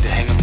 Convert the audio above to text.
going to hang